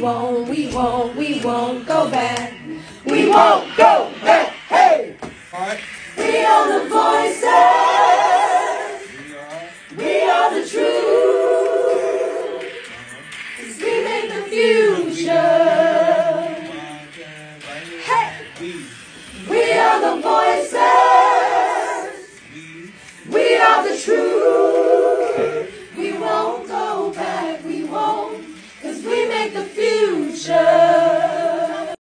we won't, we won't, we won't go back. We won't go back. Hey! All right. We are the voices. We are, we are the truth. Cause we make the future. Hey!